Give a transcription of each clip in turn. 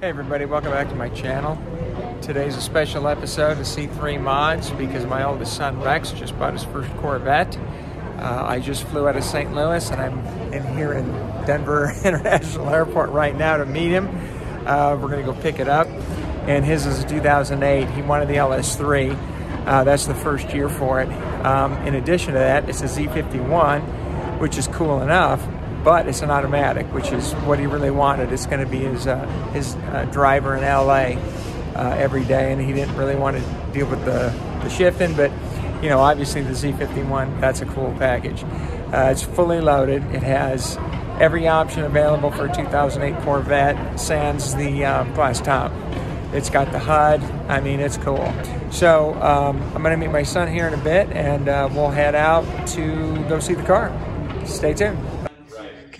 Hey everybody, welcome back to my channel. Today's a special episode of C3 Mods because my oldest son Rex just bought his first Corvette. Uh, I just flew out of St. Louis and I'm in here in Denver International Airport right now to meet him. Uh, we're gonna go pick it up. And his is a 2008. He wanted the LS3. Uh, that's the first year for it. Um, in addition to that, it's a Z51, which is cool enough, but it's an automatic, which is what he really wanted. It's going to be his uh, his uh, driver in LA uh, every day, and he didn't really want to deal with the, the shifting, but you know, obviously the Z51, that's a cool package. Uh, it's fully loaded. It has every option available for a 2008 Corvette, sans the uh, glass top. It's got the HUD. I mean, it's cool. So um, I'm going to meet my son here in a bit, and uh, we'll head out to go see the car. Stay tuned.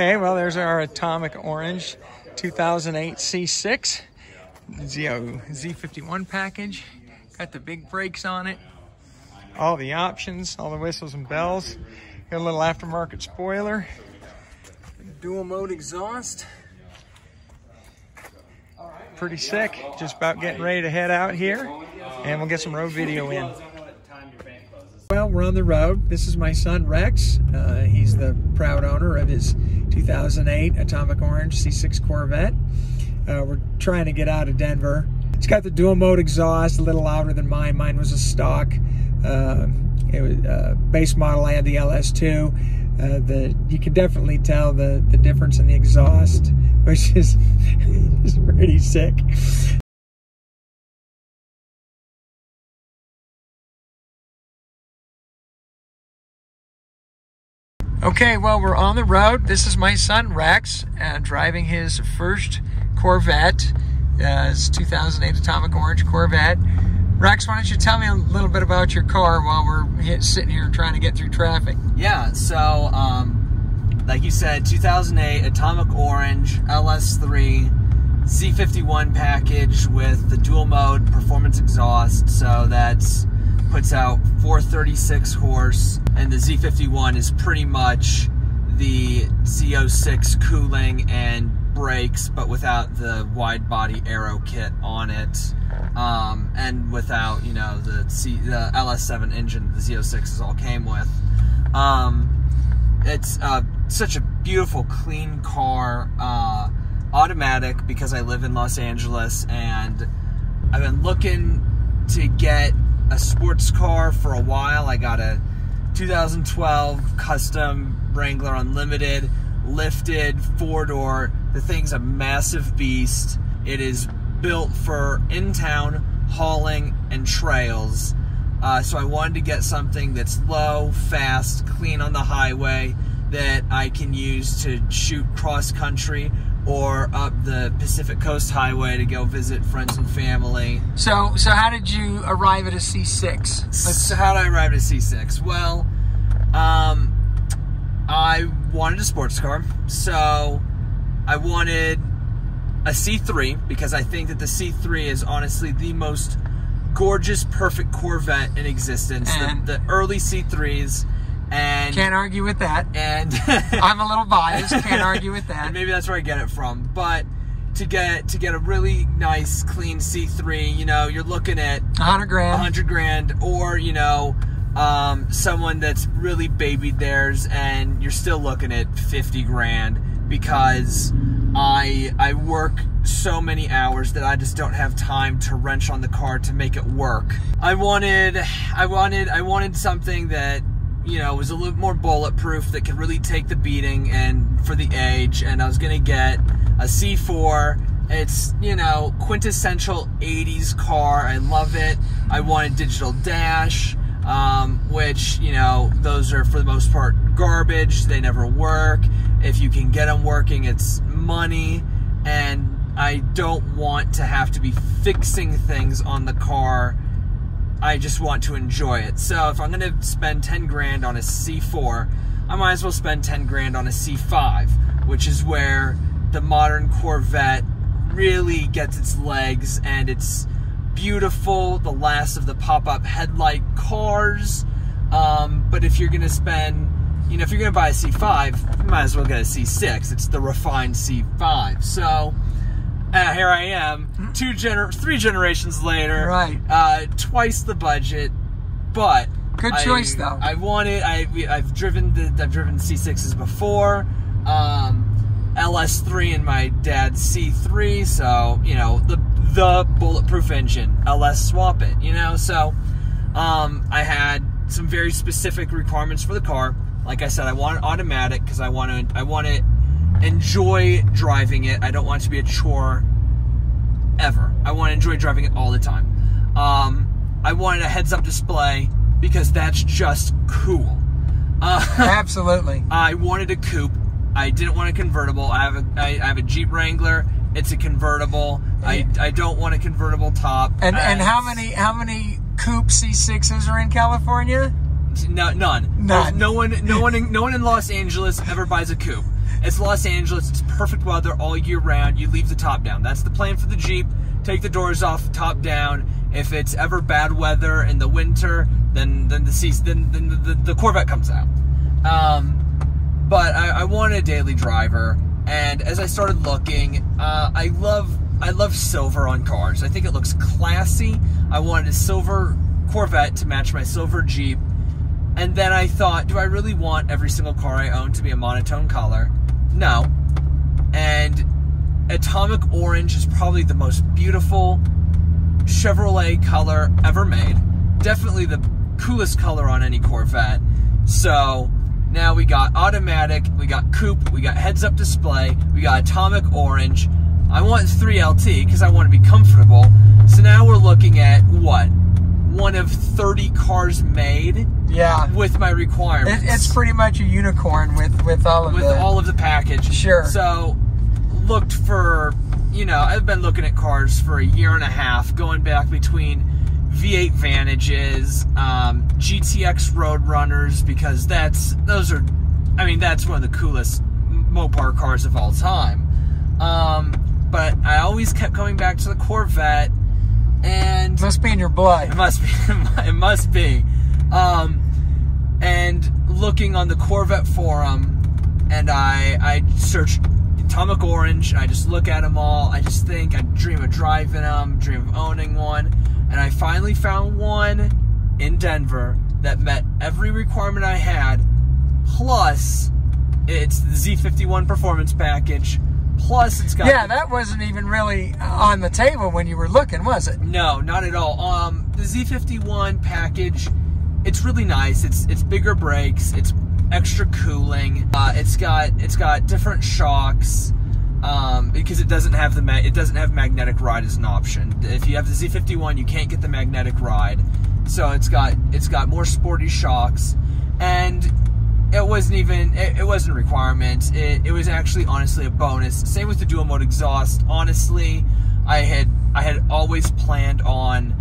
Okay, well, there's our Atomic Orange 2008 C6 Z- Z51 package. Got the big brakes on it. All the options, all the whistles and bells. Got a little aftermarket spoiler. Dual mode exhaust. Pretty sick. Just about getting ready to head out here. And we'll get some road video in. Well, we're on the road. This is my son Rex. Uh, he's the proud owner of his 2008 Atomic Orange C6 Corvette. Uh, we're trying to get out of Denver. It's got the dual mode exhaust, a little louder than mine. Mine was a stock. Uh, it was uh, base model. I had the LS2. Uh, the you can definitely tell the the difference in the exhaust, which is is pretty sick. Okay, well, we're on the road. This is my son Rex, uh, driving his first Corvette, uh, his 2008 Atomic Orange Corvette. Rex, why don't you tell me a little bit about your car while we're hit, sitting here trying to get through traffic? Yeah, so, um, like you said, 2008 Atomic Orange LS3 Z51 package with the dual mode performance exhaust. So that's puts out 436 horse, and the Z51 is pretty much the Z06 cooling and brakes, but without the wide body aero kit on it, um, and without you know the C, the LS7 engine the Z06s all came with. Um, it's uh, such a beautiful, clean car, uh, automatic because I live in Los Angeles, and I've been looking to get sports car for a while. I got a 2012 custom Wrangler Unlimited, lifted, four door. The thing's a massive beast. It is built for in town hauling and trails. Uh, so I wanted to get something that's low, fast, clean on the highway that I can use to shoot cross country or up the Pacific Coast Highway to go visit friends and family. So, so how did you arrive at a C6? So how did I arrive at a C6? Well, um, I wanted a sports car, so I wanted a C3 because I think that the C3 is honestly the most gorgeous, perfect Corvette in existence. The, the early C3s, and Can't argue with that. and I'm a little biased. Can't argue with that. and maybe that's where I get it from. But to get to get a really nice, clean C3, you know, you're looking at 100 grand. 100 grand, or you know, um, someone that's really babied theirs, and you're still looking at 50 grand because I I work so many hours that I just don't have time to wrench on the car to make it work. I wanted I wanted I wanted something that you know was a little more bulletproof that could really take the beating and for the age and I was gonna get a C4 it's you know quintessential 80s car. I love it. I wanted digital dash um, which you know those are for the most part garbage. They never work. If you can get them working it's money. And I don't want to have to be fixing things on the car I just want to enjoy it. So if I'm going to spend 10 grand on a C4, I might as well spend 10 grand on a C5, which is where the modern Corvette really gets its legs and it's beautiful, the last of the pop-up headlight cars. Um, but if you're going to spend, you know, if you're going to buy a C5, you might as well get a C6. It's the refined C5. So uh, here I am, two gener- three generations later, Right. Uh, twice the budget, but Good I- choice, though. I wanted. I I've driven the I've driven C6s before, um, LS3 and my dad's C3, so you know the the bulletproof engine. LS swap it, you know. So um, I had some very specific requirements for the car. Like I said, I want it automatic because I want to I want to enjoy driving it. I don't want it to be a chore ever. I want to enjoy driving it all the time. Um, I wanted a heads-up display because that's just cool. Uh, Absolutely. I wanted a coupe. I didn't want a convertible. I have a I, I have a Jeep Wrangler. It's a convertible. I, I don't want a convertible top. And and how many how many coupe C6s are in California? No, none. None. There's No one, no one, in, no one in Los Angeles ever buys a coupe. It's Los Angeles. It's perfect weather all year round. You leave the top down. That's the plan for the Jeep. Take the doors off, top down. If it's ever bad weather in the winter, then then the then, then the, the, the Corvette comes out. Um, but I, I wanted a daily driver, and as I started looking, uh, I love I love silver on cars. I think it looks classy. I wanted a silver Corvette to match my silver Jeep. And then I thought, do I really want every single car I own to be a monotone color? No. And Atomic Orange is probably the most beautiful Chevrolet color ever made. Definitely the coolest color on any Corvette. So now we got automatic, we got coupe, we got heads up display, we got atomic orange. I want 3LT because I want to be comfortable. So now we're looking at what? One of 30 cars made Yeah. with my It, requirements. it's pretty much a unicorn with with all of with the all of the package. Sure. So looked for, you know, I've been looking at cars for a year and a half, going back between V8 Vantages, um, GTX Roadrunners, because that's those are, I mean, that's one of the coolest Mopar cars of all time. Um, but I always kept coming back to the Corvette, and must be in your blood. it must be. It must be. Um, and looking on the Corvette forum, and I I searched Atomic Orange. I just look at them all. I just think I dream of driving them, dream of owning one, and I finally found one in Denver that met every requirement I had. Plus, it's the Z51 performance package. Plus, it's got Yeah, that wasn't even really on the table when you were looking, was it? No, not at all. Um, the Z51 package, it's really nice. It's it's bigger brakes. It's extra cooling. Uh, it's got it's got different shocks. Um, because it doesn't have the it doesn't have magnetic ride as an option. If you have the Z51, you can't get the magnetic ride. So it's got it's got more sporty shocks, and it wasn't even it, it wasn't a requirement. It, it was actually honestly a bonus. Same with the dual mode exhaust. Honestly, I had I had always planned on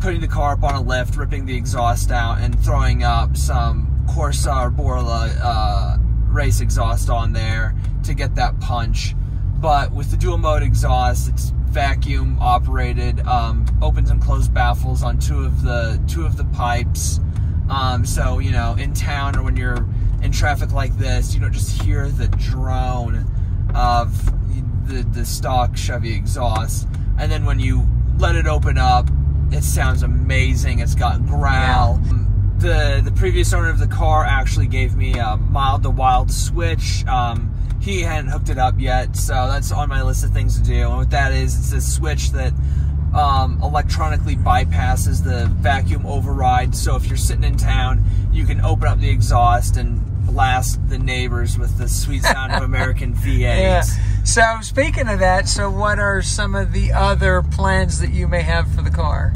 putting the car up on a lift, ripping the exhaust out, and throwing up some Corsa or Borla uh, race exhaust on there to get that punch. But with the dual mode exhaust, it's vacuum operated, um, opens and closed baffles on two of the two of the pipes. Um, so you know, in town or when you're in traffic like this, you don't just hear the drone of the the stock Chevy exhaust. And then when you let it open up, it sounds amazing. It's got growl. The the previous owner of the car actually gave me a mild to wild switch. Um, he hadn't hooked it up yet, so that's on my list of things to do. And what that is, it's a switch that um, electronically bypasses the vacuum override. So if you're sitting in town, you can open up the exhaust and blast the neighbors with the sweet sound of American V8. Yeah. So speaking of that, so what are some of the other plans that you may have for the car?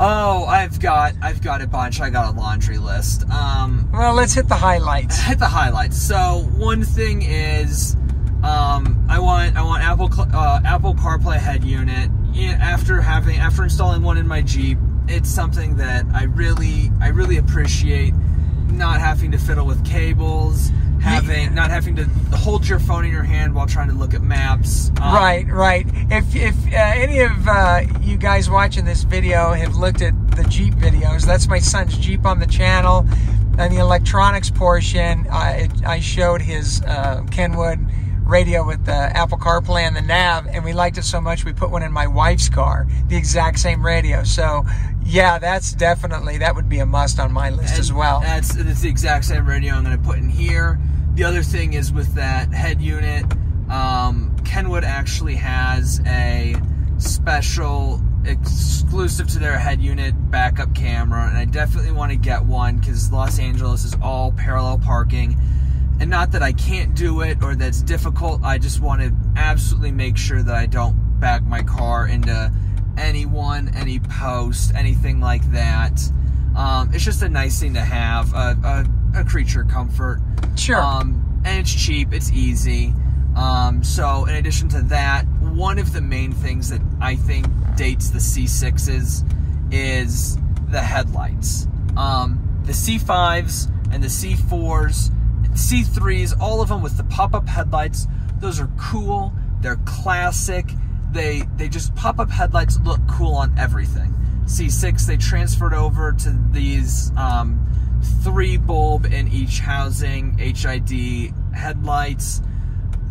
Oh, I've got I've got a bunch. I got a laundry list. Um, Well, let's hit the highlights. hit the highlights. So one thing is, um, I want I want Apple uh, Apple CarPlay head unit. After having after installing one in my Jeep, it's something that I really I really appreciate. Not having to fiddle with cables, having not having to hold your phone in your hand while trying to look at maps. Um, Right, right. If if uh, any of uh, you guys watching this video have looked at the Jeep videos, that's my son's Jeep on the channel. And the electronics portion, I, I showed his uh, Kenwood radio with the Apple CarPlay and the nav, and we liked it so much we put one in my wife's car, the exact same radio. So, yeah, that's definitely that would be a must on my list And as well. That's, that's the exact same radio I'm going to put in here. The other thing is with that head unit, um, Kenwood actually has a special exclusive to their head unit backup camera, and I definitely want to get one because Los Angeles is all parallel parking. And not that I can't do it or that's difficult, I just want to absolutely make sure that I don't back my car into anyone, any post, anything like that. Um, it's just a nice thing to have, a, a, a creature comfort. Sure. Um, and it's cheap, it's easy. Um, so, in addition to that, one of the main things that I think dates the C6s is the headlights. Um, the C5s and the C4s, C3s, all of them with the pop-up headlights. Those are cool. They're classic. They they just pop-up headlights look cool on everything. C6 they transferred over to these um, three bulb in each housing HID headlights.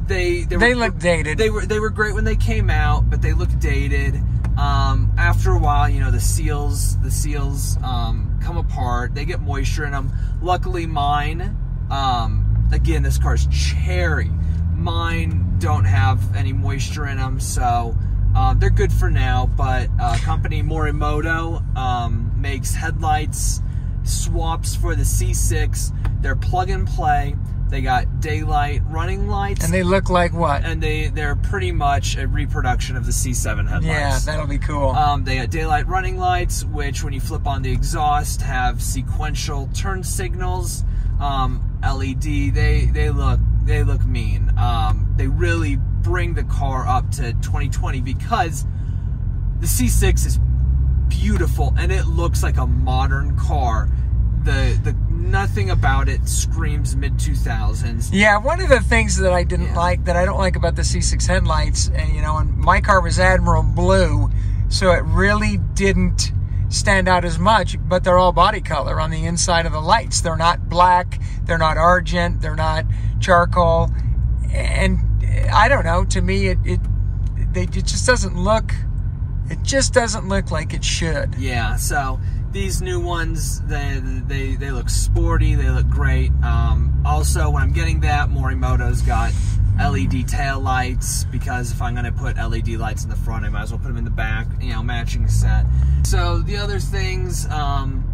They they, They look dated. They were they were great when they came out, but they look dated. Um, after a while, you know the seals the seals um, come apart. They get moisture in them. Luckily, mine. Um, again, this car's cherry. Mine don't have any moisture in them, so um, they're good for now. But uh, company Morimoto um, makes headlights swaps for the C6. They're plug and play. They got daylight running lights, and they look like what? and they they're pretty much a reproduction of the C7 headlights. yeah, that'll be cool. Um, they got daylight running lights, which when you flip on the exhaust have sequential turn signals. Um, LED. They they look they look mean. Um, they really bring the car up to 2020 because the C6 is beautiful and it looks like a modern car. The the nothing about it screams mid 2000s. Yeah, one of the things that I didn't Yeah. like, that I don't like about the C6 headlights, and you know, and my car was Admiral Blue, so it really didn't stand out as much, but they're all body color on the inside of the lights. They're not black, they're not argent, they're not charcoal, and I don't know, to me, it, it, they, it just doesn't look, it just doesn't look like it should. Yeah, so these new ones, they they, they look sporty, they look great. Um, also, when I'm getting that, Morimoto's got LED tail lights because if I'm going to put LED lights in the front, I might as well put them in the back, you know, matching set. So the other things, um,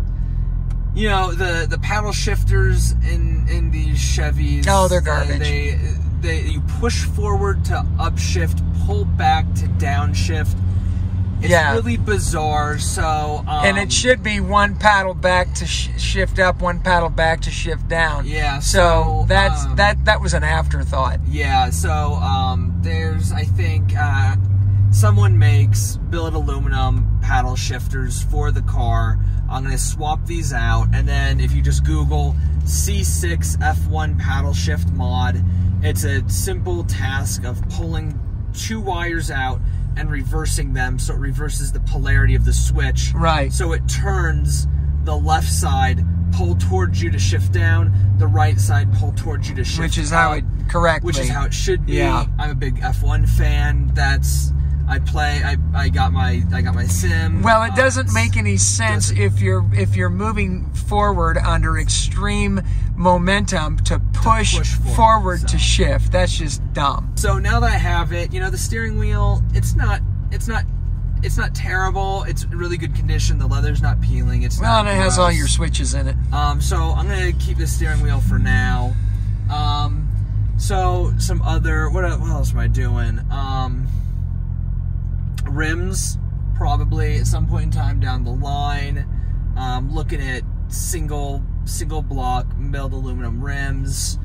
you know, the the paddle shifters in in these Chevys. Oh, they're uh, garbage. They they you push forward to upshift, pull back to downshift. It's Yeah. really bizarre. So um, and it should be one paddle back to sh- shift up, one paddle back to shift down. Yeah, So, so, that's um, that that was an afterthought. Yeah, so um, there's, I think, uh, someone makes billet aluminum paddle shifters for the car. I'm going to swap these out, and then if you just Google C6 F1 paddle shift mod, it's a simple task of pulling two wires out and reversing them so it reverses the polarity of the switch. Right. So it turns the left side pull towards you to shift down, the right side pull towards you to shift Which is how it correctly. which is how it should be. Yeah. I'm a big F1 fan. That's I play. I, I got my I got my sim. Well, it Uh, doesn't it's- make any sense if you're if you're moving forward under extreme momentum to push, push forward, forward, so. to shift. That's just dumb. So now that I have it, you know, the steering wheel. It's not. It's not. It's not terrible. It's really good condition. The leather's not peeling. It's Well, not and it has all your switches in it. Um, so I'm gonna keep the steering wheel for now. Um, so some other what, what else am I doing? Um, rims probably at some point in time down the line. Um, looking at single single block milled aluminum rims.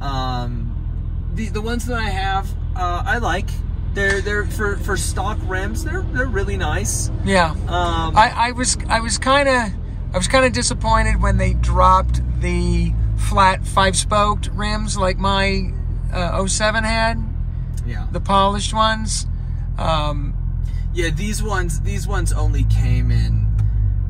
Um, the the ones that I have, uh, I like. They're they're for for stock rims. They're they're really nice. Yeah. Um, I, I was I was kind of I was kind of disappointed when they dropped the flat five spoked rims like my uh, 07 had, yeah. the polished ones. Um, Yeah, these ones these ones only came in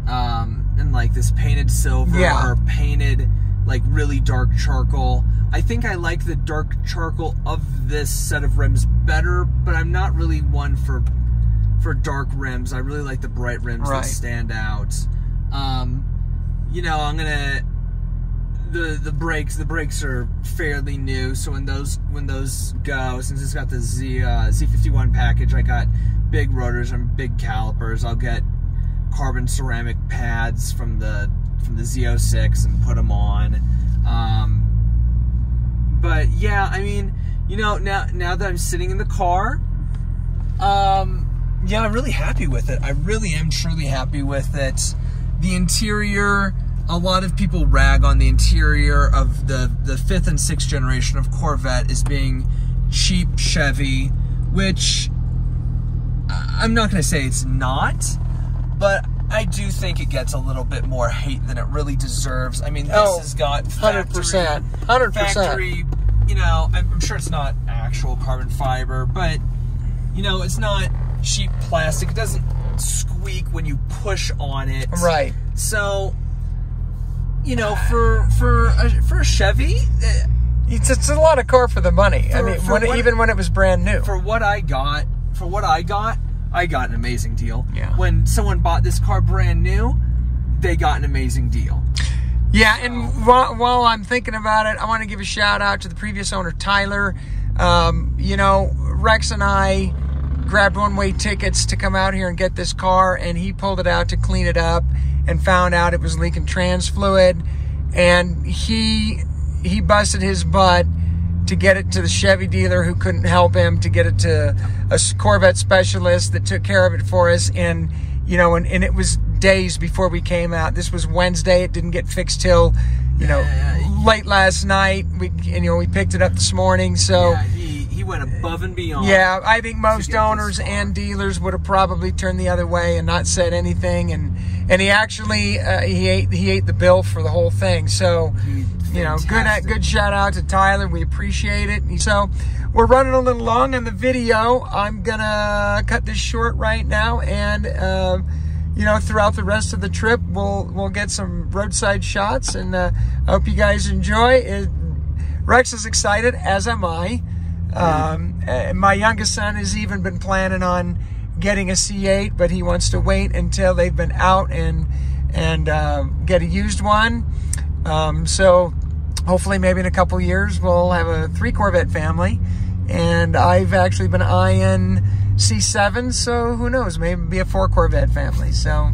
um in like this painted silver Yeah. or painted like really dark charcoal. I think I like the dark charcoal of this set of rims better, but I'm not really one for for dark rims. I really like the bright rims Right. that stand out. Um, you know, I'm gonna the the brakes. The brakes are fairly new, so when those when those go, since it's got the Z uh, Z51 package, I got big rotors and big calipers. I'll get carbon ceramic pads from the from the Z06 and put them on. Um, but yeah, I mean, you know, now now that I'm sitting in the car, um, yeah, I'm really happy with it. I really am truly happy with it. The interior, a lot of people rag on the interior of the the fifth and sixth generation of Corvette as being cheap Chevy, which I'm not going to say it's not, but I do think it gets a little bit more hate than it really deserves. I mean, this Oh, has got 100%, factory- 100%. Factory, you know, I'm I'm sure it's not actual carbon fiber, but you know, it's not cheap plastic. It doesn't squeak when you push on it. Right. So, you know, for for a, for a Chevy, eh, It's, it's a lot of car for the money. I mean, when what- even when it was brand new. for what I got, for what I got, I got an amazing deal. Yeah. When someone bought this car brand new, they got an amazing deal. Yeah, and while, while I'm thinking about it, I want to give a shout out to the previous owner, Tyler. Um, you know, Rex and I grabbed one way tickets to come out here and get this car, and he pulled it out to clean it up and found out it was leaking trans fluid. And he he busted his butt to get it to the Chevy dealer who couldn't help him to get it to a Corvette specialist that took care of it for us. And you know, and, and it was days before we came out. This was Wednesday. It didn't get fixed till you know Yeah. late last night. We and, you know we picked it up this morning. So. yeah, he went above and beyond. Yeah, I think most owners and dealers would have probably turned the other way and not said anything. And and he actually uh, he ate he ate the bill for the whole thing. So you know, good Fantastic. good shout out to Tyler. We appreciate it. So we're running a little long on the video. I'm gonna cut this short right now, and uh, you know, throughout the rest of the trip, we'll we'll get some roadside shots, and uh, I hope you guys enjoy. It, Rex is excited, as am I. Um, uh, my youngest son has even been planning on getting a C8, but he wants to wait until they've been out and and uh, get a used one. Um, so hopefully, maybe in a couple years, we'll have a three Corvette family. And I've actually been eyeing C7, so who knows? Maybe be a four Corvette family. So.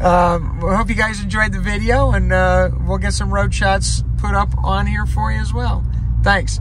Um, we hope you guys enjoyed the video, and uh, we'll get some road shots put up on here for you as well. Thanks.